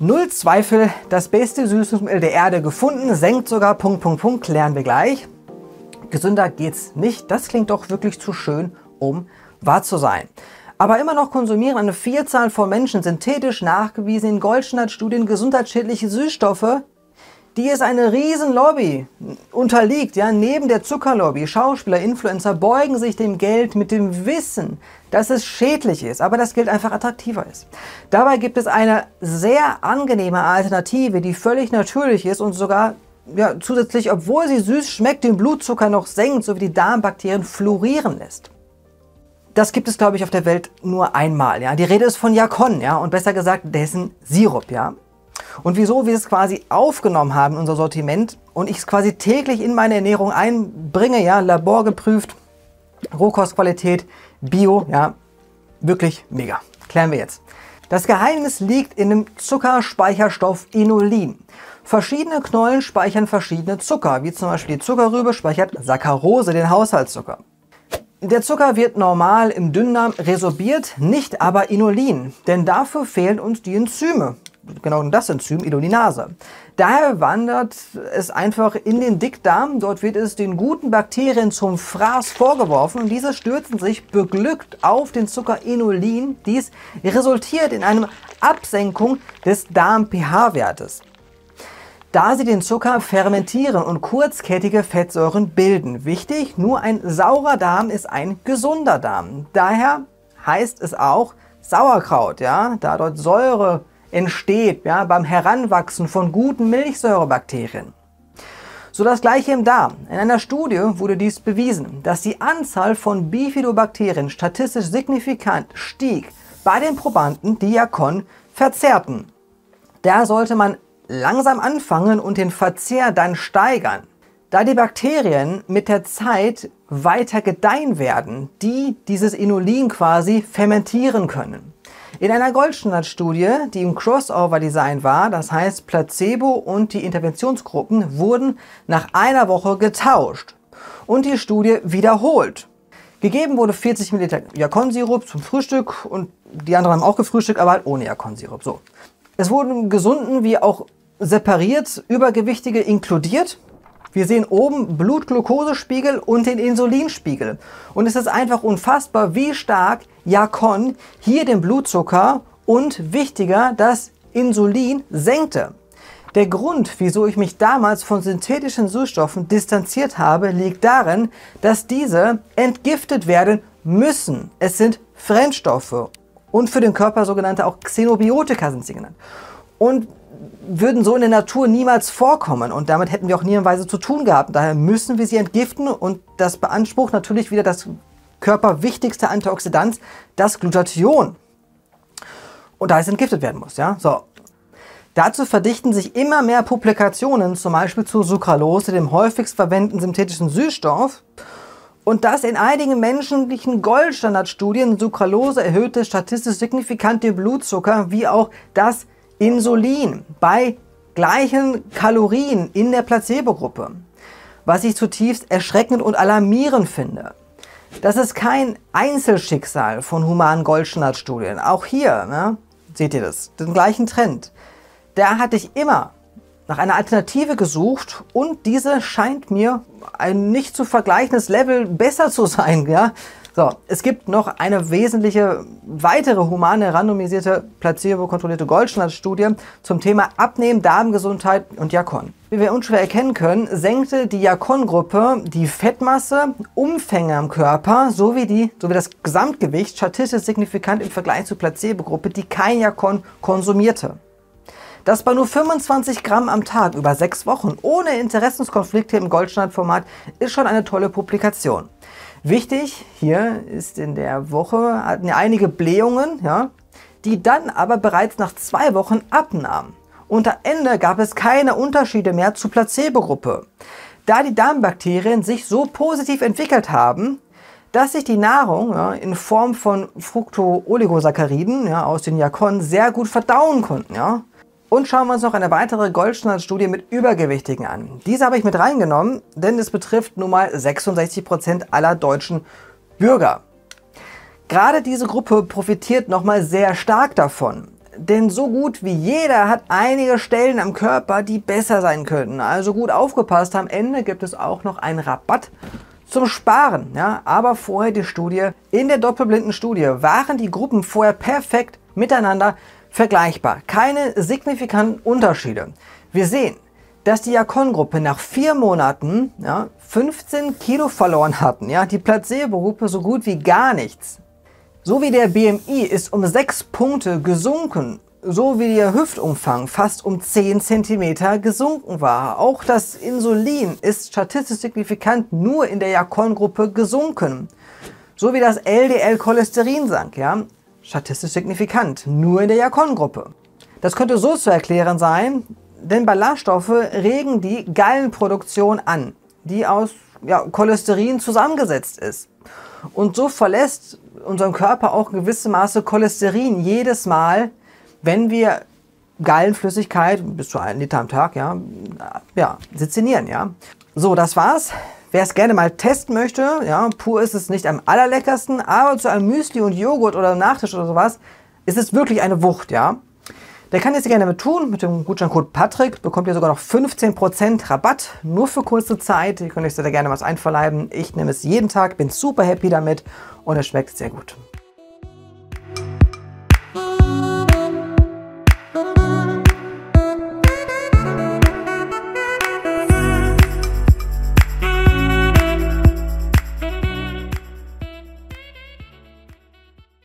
Null Zweifel, das beste Süßungsmittel der Erde gefunden, senkt sogar Punkt, Punkt, Punkt, klären wir gleich. Gesünder geht's nicht, das klingt doch wirklich zu schön, um wahr zu sein. Aber immer noch konsumieren eine Vielzahl von Menschen synthetisch nachgewiesen in Goldstandard-Studien gesundheitsschädliche Süßstoffe, die es eine Riesenlobby unterliegt, ja, neben der Zuckerlobby. Schauspieler, Influencer beugen sich dem Geld mit dem Wissen, dass es schädlich ist, aber das Geld einfach attraktiver ist. Dabei gibt es eine sehr angenehme Alternative, die völlig natürlich ist und sogar ja, zusätzlich, obwohl sie süß schmeckt, den Blutzucker noch senkt, sowie die Darmbakterien florieren lässt. Das gibt es, glaube ich, auf der Welt nur einmal. Ja? Die Rede ist von Jakon, ja, und besser gesagt dessen Sirup. Ja? Und wieso wir es quasi aufgenommen haben in unser Sortiment und ich es quasi täglich in meine Ernährung einbringe, ja, laborgeprüft, Rohkostqualität, Bio, ja, wirklich mega. Klären wir jetzt. Das Geheimnis liegt in dem Zuckerspeicherstoff Inulin. Verschiedene Knollen speichern verschiedene Zucker, wie zum Beispiel die Zuckerrübe speichert Saccharose, den Haushaltszucker. Der Zucker wird normal im Dünndarm resorbiert, nicht aber Inulin, denn dafür fehlen uns die Enzyme genau das Enzym Idolinase. Daher wandert es einfach in den Dickdarm. Dort wird es den guten Bakterien zum Fraß vorgeworfen und diese stürzen sich beglückt auf den Zucker Inulin. Dies resultiert in einer Absenkung des Darm-pH-Wertes da sie den Zucker fermentieren und kurzkettige Fettsäuren bilden. Wichtig, nur ein saurer Darm ist ein gesunder Darm. Daher heißt es auch Sauerkraut, ja, da dort Säure entsteht ja, beim Heranwachsen von guten Milchsäurebakterien. So das gleiche im Darm. In einer Studie wurde dies bewiesen, dass die Anzahl von Bifidobakterien statistisch signifikant stieg bei den Probanden, die Jakon verzehrten. Da sollte man langsam anfangen und den Verzehr dann steigern, da die Bakterien mit der Zeit weiter gedeihen werden, die dieses Inulin quasi fermentieren können. In einer Goldstandard-Studie, die im Crossover-Design war, das heißt Placebo und die Interventionsgruppen wurden nach einer Woche getauscht und die Studie wiederholt. Gegeben wurde 40 ml Jakonsirup zum Frühstück und die anderen haben auch gefrühstückt, aber halt ohne Jakonsirup. So. Es wurden gesunden wie auch separiert Übergewichtige inkludiert wir sehen oben Blutglukosespiegel und den Insulinspiegel. Und es ist einfach unfassbar, wie stark Jakon hier den Blutzucker und wichtiger das Insulin senkte. Der Grund, wieso ich mich damals von synthetischen Süßstoffen distanziert habe, liegt darin, dass diese entgiftet werden müssen. Es sind Fremdstoffe und für den Körper sogenannte auch Xenobiotika sind sie genannt. Und würden so in der Natur niemals vorkommen und damit hätten wir auch nie Weise zu tun gehabt. Daher müssen wir sie entgiften und das beansprucht natürlich wieder das körperwichtigste Antioxidant, das Glutathion. Und da es entgiftet werden muss, ja. So. Dazu verdichten sich immer mehr Publikationen, zum Beispiel zu Sucralose, dem häufigst verwendeten synthetischen Süßstoff. Und das in einigen menschlichen Goldstandardstudien Sucralose erhöhte statistisch signifikant den Blutzucker, wie auch das Insulin bei gleichen Kalorien in der Placebo-Gruppe, was ich zutiefst erschreckend und alarmierend finde. Das ist kein Einzelschicksal von humanen Goldstandardstudien. Auch hier ne, seht ihr das, den gleichen Trend. Da hatte ich immer nach einer Alternative gesucht und diese scheint mir ein nicht zu vergleichendes Level besser zu sein. Ja? So, es gibt noch eine wesentliche weitere humane, randomisierte, placebo-kontrollierte Goldstandard-Studie zum Thema Abnehmen, Darmgesundheit und Jakon. Wie wir unschwer erkennen können, senkte die Jakon-Gruppe die Fettmasse, Umfänge am Körper sowie, die, sowie das Gesamtgewicht statistisch signifikant im Vergleich zur Placebo-Gruppe, die kein Jakon konsumierte. Das bei nur 25 Gramm am Tag über sechs Wochen ohne Interessenskonflikte im Goldstandard-Format ist schon eine tolle Publikation. Wichtig hier ist in der Woche hatten ja einige Blähungen, ja, die dann aber bereits nach zwei Wochen abnahmen. Unter Ende gab es keine Unterschiede mehr zur Placebo-Gruppe, da die Darmbakterien sich so positiv entwickelt haben, dass sich die Nahrung ja, in Form von Fructooligosacchαρiden ja, aus den Jakon sehr gut verdauen konnten. Ja. Und schauen wir uns noch eine weitere Goldstandard-Studie mit Übergewichtigen an. Diese habe ich mit reingenommen, denn es betrifft nun mal 66 Prozent aller deutschen Bürger. Gerade diese Gruppe profitiert nochmal sehr stark davon. denn so gut wie jeder hat einige Stellen am Körper, die besser sein könnten. Also gut aufgepasst, am Ende gibt es auch noch einen Rabatt zum Sparen. Ja? Aber vorher die Studie. In der doppelblinden Studie waren die Gruppen vorher perfekt miteinander vergleichbar. Keine signifikanten Unterschiede. Wir sehen, dass die Jakon-Gruppe nach vier Monaten ja, 15 Kilo verloren hatten. Ja, die Placebo-Gruppe so gut wie gar nichts. So wie der BMI ist um 6 Punkte gesunken, so wie der Hüftumfang fast um 10 cm gesunken war. Auch das Insulin ist statistisch signifikant nur in der Jakon-Gruppe gesunken. So wie das LDL-Cholesterin sank, ja, statistisch signifikant nur in der Jakon-Gruppe. Das könnte so zu erklären sein, denn Ballaststoffe regen die Gallenproduktion an, die aus ja, Cholesterin zusammengesetzt ist. Und so verlässt unseren Körper auch gewisse Maße Cholesterin jedes Mal, wenn wir Gallenflüssigkeit bis zu einem Liter am Tag ja, ja, sezinieren. Ja. So, das war's. Wer es gerne mal testen möchte, ja, pur ist es nicht am allerleckersten, aber zu einem Müsli und Joghurt oder Nachtisch oder sowas ist es wirklich eine Wucht, ja. Der kann jetzt gerne mit tun. Mit dem Gutscheincode Patrick bekommt ihr sogar noch 15% Rabatt. Nur für kurze Zeit. Ihr könnt euch da gerne was einverleiben. Ich nehme es jeden Tag, bin super happy damit und es schmeckt sehr gut.